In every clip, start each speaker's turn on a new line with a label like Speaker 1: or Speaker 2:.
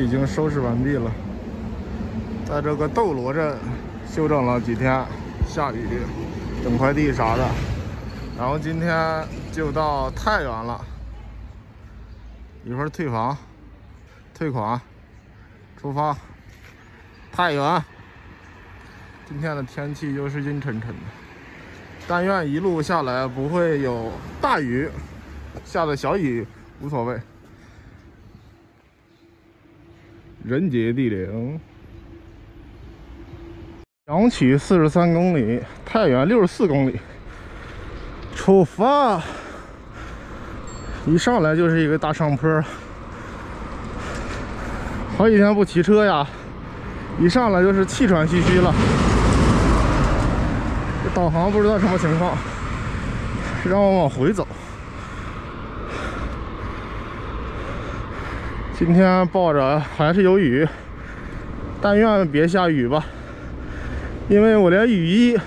Speaker 1: 已经收拾完毕了，在这个斗罗镇休整了几天，下雨，整块地啥的，然后今天就到太原了，一会儿退房，退款，出发，太原。今天的天气又是阴沉沉的，但愿一路下来不会有大雨，下的小雨无所谓。人杰地灵，阳曲四十三公里，太原六十四公里，出发！一上来就是一个大上坡，好几天不骑车呀，一上来就是气喘吁吁了。导航不知道什么情况，让我往回走。今天抱着还是有雨，但愿别下雨吧，因为我连雨衣、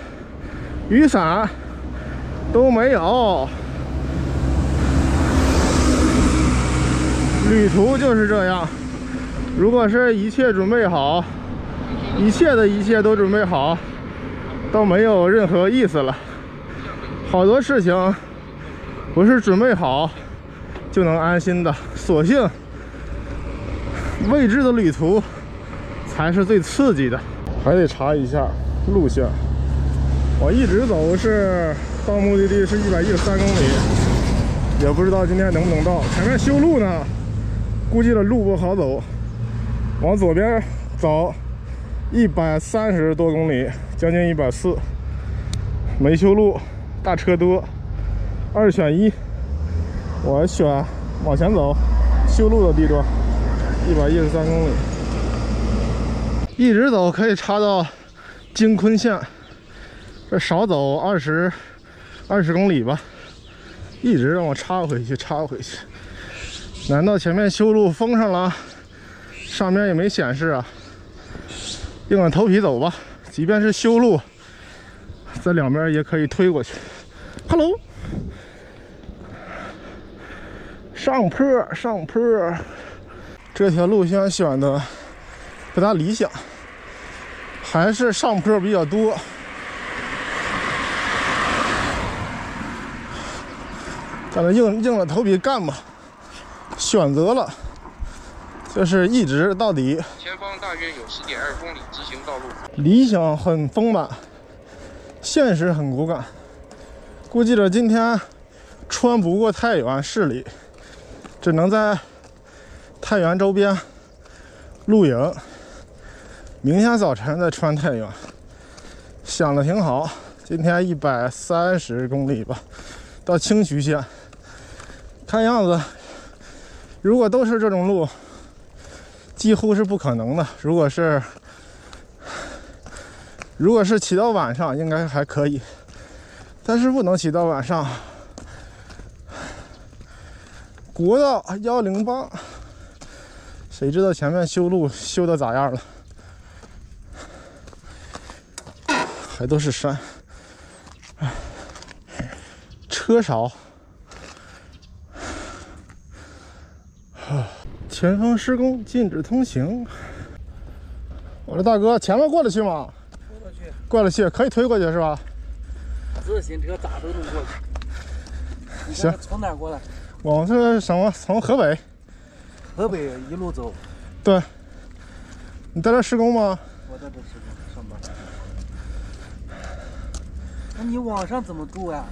Speaker 1: 雨伞都没有。旅途就是这样，如果是一切准备好，一切的一切都准备好，都没有任何意思了。好多事情不是准备好就能安心的，索性。未知的旅途才是最刺激的，还得查一下路线。我一直走是到目的地是一百一十三公里，也不知道今天能不能到。前面修路呢，估计这路不好走。往左边走一百三十多公里，将近一百四，没修路，大车多，二选一。我选往前走，修路的地段。一百一十三公里，一直走可以插到京昆线。这少走二十二十公里吧，一直让我插回去，插回去。难道前面修路封上了？上面也没显示啊。硬着头皮走吧，即便是修路，在两边也可以推过去。Hello，上坡，上坡。这条路线选的不大理想，还是上坡比较多。咱们硬硬着头皮干吧，选择了，就是一直到底。
Speaker 2: 前方大约有十点二公里直行道路。
Speaker 1: 理想很丰满，现实很骨感。估计着今天穿不过太原市里，只能在。太原周边露营，明天早晨再穿太原。想的挺好，今天一百三十公里吧，到清徐县。看样子，如果都是这种路，几乎是不可能的。如果是，如果是骑到晚上，应该还可以，但是不能骑到晚上。国道幺零八。谁知道前面修路修的咋样了？还都是山，哎，车少。前方施工，禁止通行。我说大哥，前面过得去吗？
Speaker 3: 过得去，
Speaker 1: 过得去，可以推过去是吧？
Speaker 3: 自行车咋都能过去。
Speaker 1: 行，
Speaker 3: 从哪过来？
Speaker 1: 我们是什么？从河北。
Speaker 3: 河北一路走，
Speaker 1: 对，你在这施工吗？
Speaker 3: 我在这施工上班。那你晚上怎么住呀？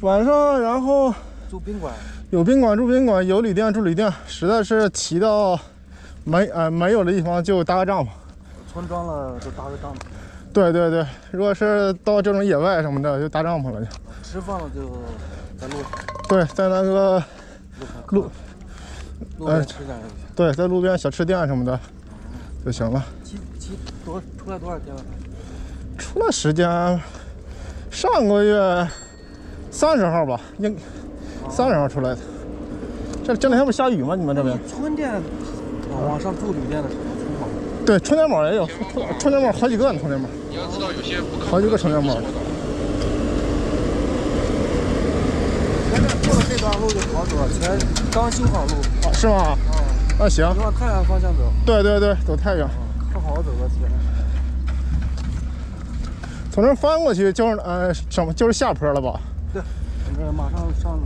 Speaker 1: 晚上然后
Speaker 3: 住宾馆。
Speaker 1: 有宾馆住宾馆，有旅店住旅店。实在是骑到没呃没有的地方就搭个帐篷。
Speaker 3: 村庄了就搭个帐篷。
Speaker 1: 对对对，如果是到这种野外什么的，就搭帐篷了就。
Speaker 3: 吃饭了就在路上。
Speaker 1: 对，在那个
Speaker 3: 路。路边吃点
Speaker 1: 对，在路边小吃店什么的就行了。
Speaker 3: 骑骑多出来多少天了？
Speaker 1: 出来时间上个月三十号吧，应三十号出来的。这这两天不下雨吗？你们这边？
Speaker 3: 春天往上住旅店的时候，充饱。
Speaker 1: 对，充电宝也有，充电宝好几个呢，充电宝。
Speaker 2: 你要知道，有些
Speaker 1: 好几个充电宝。
Speaker 3: 前面过了这段路就好走了，前刚修好路。
Speaker 1: 啊是吗？
Speaker 3: 嗯。
Speaker 1: 那行，
Speaker 3: 你往太原方向走，
Speaker 1: 对对对，走太原，
Speaker 3: 不好走到前面。
Speaker 1: 从这儿翻过去就是呃什么就是下坡了吧？
Speaker 3: 对，这马上上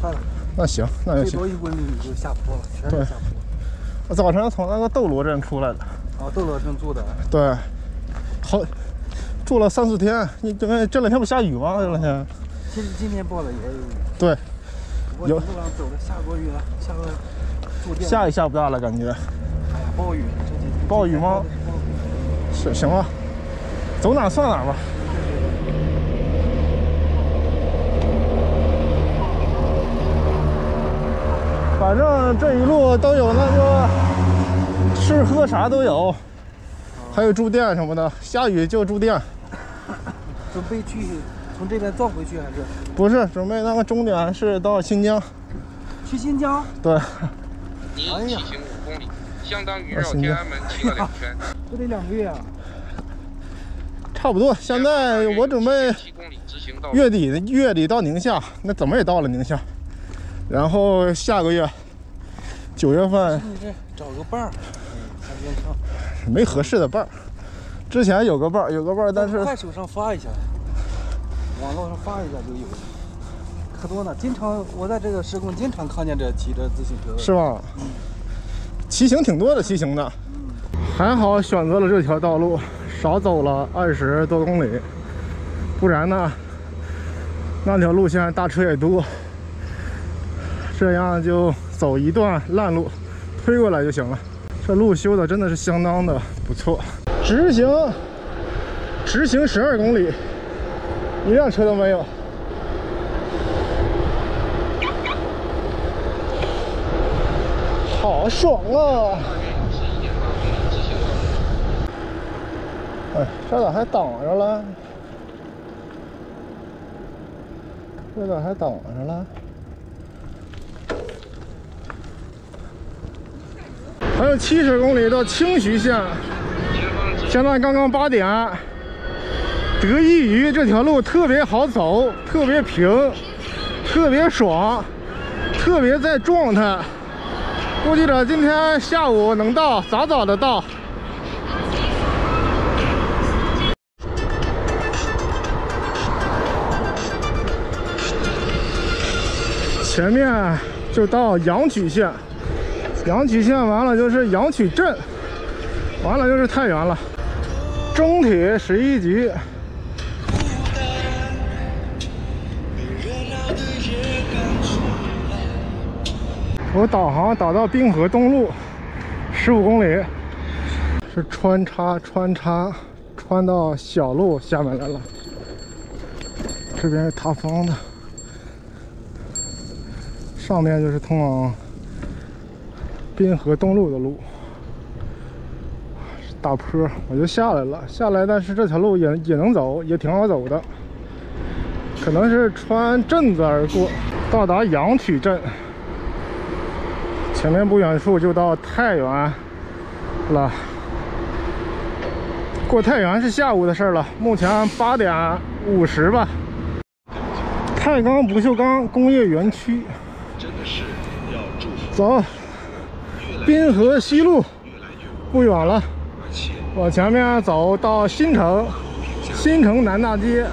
Speaker 3: 快了，
Speaker 1: 那行，那就行。
Speaker 3: 最多一公里你就下坡了，全
Speaker 1: 对
Speaker 3: 是下坡。
Speaker 1: 我早晨从那个斗罗镇出来的，
Speaker 3: 啊，斗罗镇住的，
Speaker 1: 对，好住了三四天。你这这两天不下雨吗？这两天。
Speaker 3: 今今天报了也有雨，
Speaker 1: 对，有
Speaker 3: 走的下过雨了，下个住店。
Speaker 1: 下也下不大了，感觉。
Speaker 3: 哎呀，暴雨，这几天
Speaker 1: 暴雨吗？是行吧，走哪算哪吧。反正这一路都有那个吃喝啥都有，还有住店什么的。下雨就住店，
Speaker 3: 准备去从这边转回去还是
Speaker 1: 不是准备那个终点是到新疆。
Speaker 3: 去新疆？
Speaker 1: 对，
Speaker 2: 你
Speaker 3: 哎呀
Speaker 2: 骑行五公里，相当于绕天安门骑了两圈。
Speaker 3: 这得两个月啊！
Speaker 1: 差不多。现在我准备。月底月底到宁夏，那怎么也到了宁夏。然后下个月九月份
Speaker 3: 你这找个伴儿。
Speaker 1: 没合适的伴儿。之前有个伴儿，有个伴儿，但是
Speaker 3: 快手上发一下，网络上发一下就有，可多呢。经常我在这个施工，经常看见这骑着自行车的。
Speaker 1: 是吧？骑行挺多的，骑行的。还好选择了这条道路，少走了二十多公里，不然呢，那条路线大车也多，这样就走一段烂路，推过来就行了。这路修的真的是相当的不错，直行，直行十二公里，一辆车都没有。好爽啊！哎，这咋还挡着了？这咋还挡着了？还有七十公里到清徐县，现在刚刚八点。得益于这条路特别好走，特别平，特别爽，特别在状态。估计着今天下午能到，早早的到。前面就到阳曲县，阳曲县完了就是阳曲镇，完了就是太原了。中铁十一级，我导航导到滨河东路，十五公里，是穿插穿插穿到小路下面来了。这边是塌方的，上面就是通往滨河东路的路，大坡，我就下来了。下来，但是这条路也也能走，也挺好走的，可能是穿镇子而过，到达阳曲镇。前面不远处就到太原了。过太原是下午的事了，目前八点五十吧。太钢不锈钢工业园区，走，滨河西路不远了，往前面走到新城，新城南大街，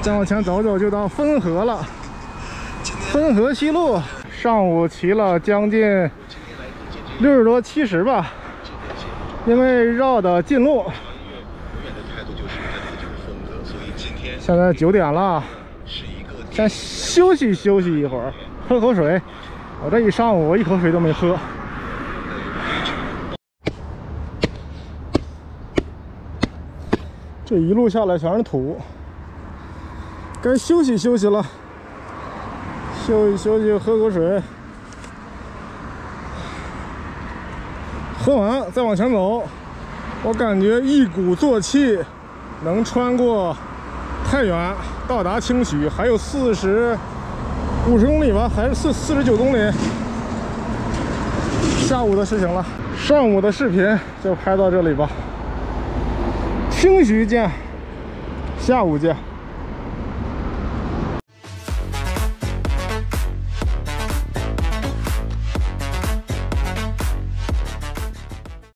Speaker 1: 再往前走走就到汾河了，汾河西路。上午骑了将近六十多七十吧，因为绕的近路。现在九点了，先休息休息一会儿，喝口水。我这一上午一口水都没喝。这一路下来全是土，该休息休息了。休息休息，喝口水，喝完再往前走。我感觉一鼓作气，能穿过太原，到达清徐，还有四十五十公里吧，还是四四十九公里。下午的事情了，上午的视频就拍到这里吧。清徐见，下午见。